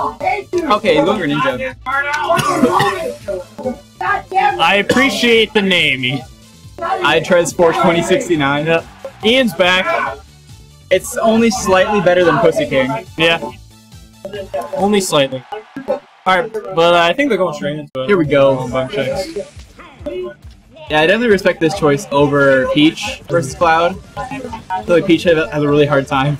Okay, for ninja. I appreciate the name. I tried Sport 2069. Yep. Ian's back. It's only slightly better than Pussy King. Yeah. Only slightly. Alright, but uh, I think they're going straight into it. Here we go. Checks. Yeah, I definitely respect this choice over Peach versus Cloud. I feel like Peach has a really hard time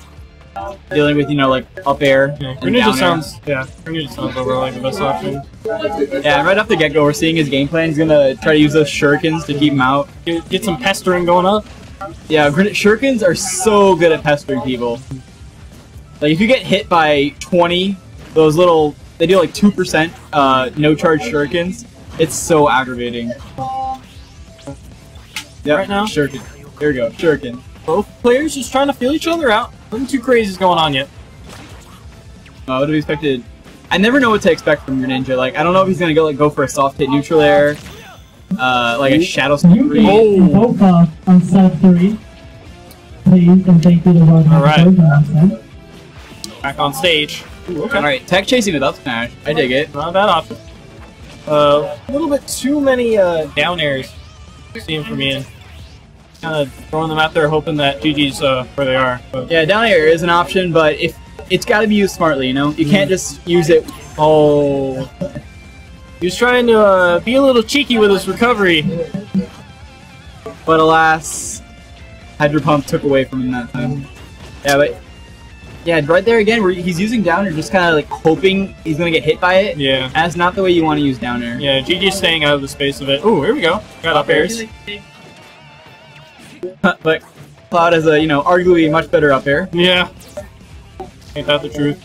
dealing with, you know, like up air. Yeah, Greninja sounds yeah, Greninja sounds overall like the best option. Yeah, right off the get go, we're seeing his game plan. He's gonna try to use those shurikens to keep him out. Get, get some pestering going up. Yeah, Gren- shurikens are so good at pestering people. Like if you get hit by 20, those little they do like 2% uh, no charge shurikens. It's so aggravating. Yep, Right now? shuriken. There we go, shuriken. Both players just trying to feel each other out. Nothing too crazy is going on yet. I would have expected. I never know what to expect from Greninja. Like I don't know if he's gonna go like go for a soft hit neutral air, uh, like a shadow Can you step. please Oh. invoke uh, on sub 3? Please, and thank you to Rod All right. right. Back on stage. Ooh, okay. All right, tech chasing with up smash. I dig it. Not a bad option. Uh, a little bit too many uh, down airs. Seeing from Ian. Kind of throwing them out there, hoping that Gigi's uh, where they are. But Yeah, down air is an option, but if it's got to be used smartly, you know, you can't just use it. Oh, he was trying to uh, be a little cheeky with his recovery. but alas, Hydro Pump took away from him that time. Yeah, but yeah, right there again, where he's using down air, just kind of like hoping he's gonna get hit by it. Yeah. That's not the way you want to use down air. Yeah, Gigi's staying out of the space of it. Oh, here we go. Got up airs. but Cloud is a you know arguably much better up air. Yeah. Ain't that the truth?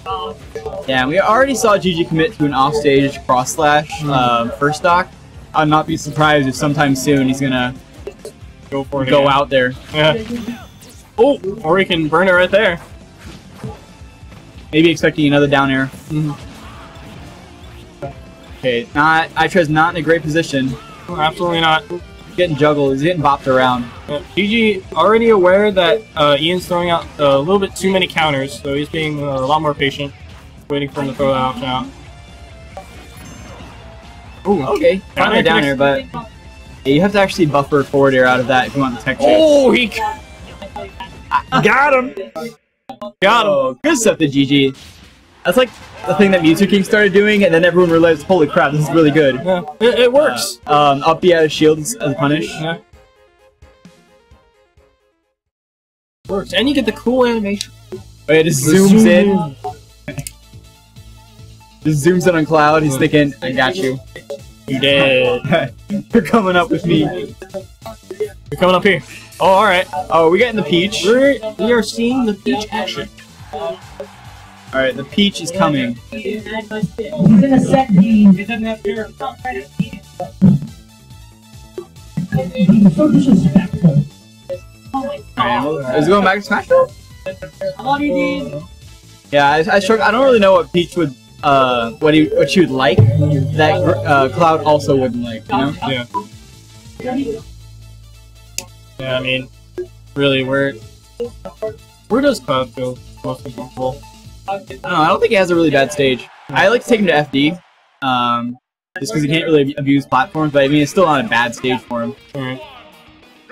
Yeah, we already saw Gigi commit to an offstage cross slash um, first stock. I'd not be surprised if sometime soon he's gonna Go for it. go out there. Yeah. Oh, or he can burn it right there. Maybe expecting another down air. Okay, not Itre's not in a great position. Absolutely not. He's getting juggled. He's getting bopped around. Gigi already aware that uh, Ian's throwing out a little bit too many counters, so he's being uh, a lot more patient, waiting for him to throw that option out. Ooh, Okay, Down finally air down air, but you have to actually buffer forward air out of that if you want the tech chase. Oh, he got him. Got him. Oh, good stuff to Gigi. That's like the thing that Mewtwo King started doing, and then everyone realized, holy crap, this is really good. Yeah, it, it works. Um, up B out of shields as a punish. Yeah. Works, and you get the cool animation. Oh, yeah, it just zooms in. Just zooms in on Cloud. He's thinking, I got you. You did. You're coming up with me. You're coming up here. Oh, all right. Oh, we're getting the peach. We're, we are seeing the peach action. Alright, the peach is coming. Is it going back to Smash Bros? Yeah, I, I, struggle, I don't really know what Peach would, uh, what he, what she would like that uh, Cloud also wouldn't like. You know? Yeah. Yeah, I mean, really, where where does Cloud feel most comfortable? I don't know. I don't think he has a really bad stage. I like to take him to FD, um, just because he can't really abuse platforms. But I mean, it's still not a bad stage for him. Alright.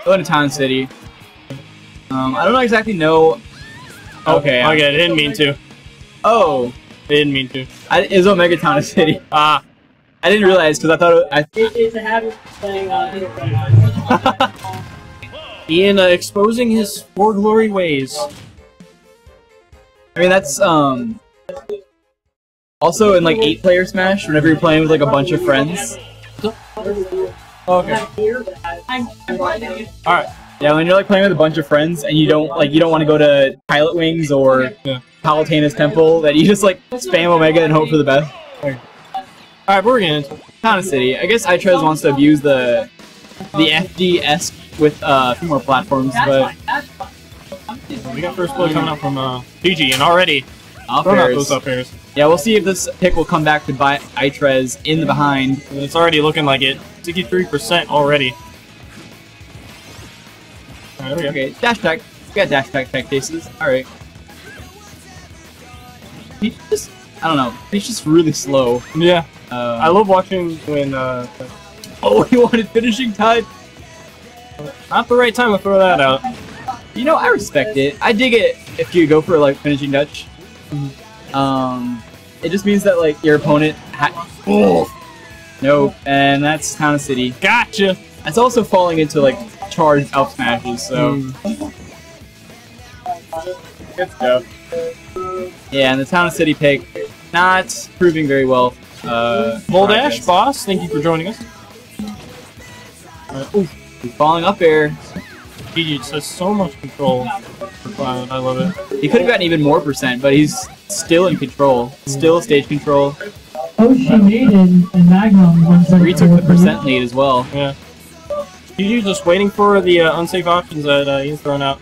Go to Town City. Um, I don't exactly know. Okay. Oh, okay, I didn't mean to. Oh, I didn't mean to. I, it's Omega Town City. Ah, I didn't realize because I thought it, I. It's a habit playing uh, Ian uh, exposing his for glory ways. I mean, that's um. Also, in like eight player Smash, whenever you're playing with like a bunch of friends, Okay. Alright. yeah, when you're like playing with a bunch of friends and you don't like you don't want to go to Pilot Wings or Yeah. Palutena's Temple, that you just like spam Omega and hope for the best. Alright, we're gonna... Town City. I guess Itrez wants to abuse the the FD-esque with uh, a few more platforms, but We got first play coming up from uh, Gigi, and already out airs. those up airs. Yeah, we'll see if this pick will come back to buy Itrez in the behind. It's already looking like it. 63% already. Alright, there we go. Okay, dash tech. We got dash tech tech chases. Alright. He just I don't know. He's just really slow. Yeah, Uh, I love watching when uh, oh, he wanted finishing touch. not the right time to throw that out. You know, I respect it. I dig it if you go for like finishing touch. Um, it just means that like your opponent. Ha- oh. Nope, and that's Town and City. Gotcha. It's also falling into like charged up smashes. So Mm. Good stuff. yeah, and the Town of City pick not proving very well. Uh, progress. boss, thank you for joining us. He's falling up air. Gigi just has so much control for Cloud. I love it. He could have gotten even more percent, but he's still in control. Still stage control. Oh, she made in, in Magnum. one second Retook the before- percent lead as well. Yeah. Gigi just waiting for the uh, unsafe options that uh, Ian's thrown out.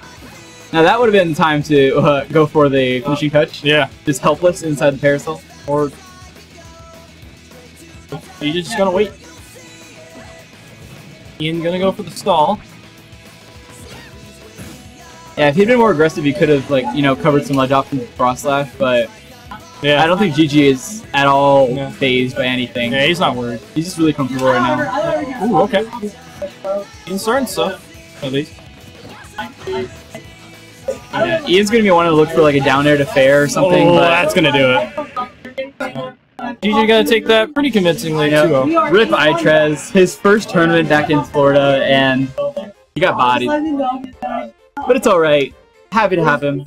Now that would have been the time to uh, go for the finishing touch. Yeah. Just helpless inside the parasol. Or Gigi's just gonna wait. Ian gonna go for the stall. Yeah, if he'd been more aggressive, he could have like you know covered some ledge off from Cross Slash, but Yeah. I don't think Gigi is at all Yeah. phased by anything. Yeah, he's not worried. He's just really comfortable right now. Ooh, okay. Starting stuff, at least. Yeah, Ian's gonna be wanting to look for like a down air to fair or something, oh, but that's gonna do it. Gigi gotta take that pretty convincingly, 2-0. Rip Itrez, his first tournament back in Florida, and he got bodied. But it's alright. Happy to have him.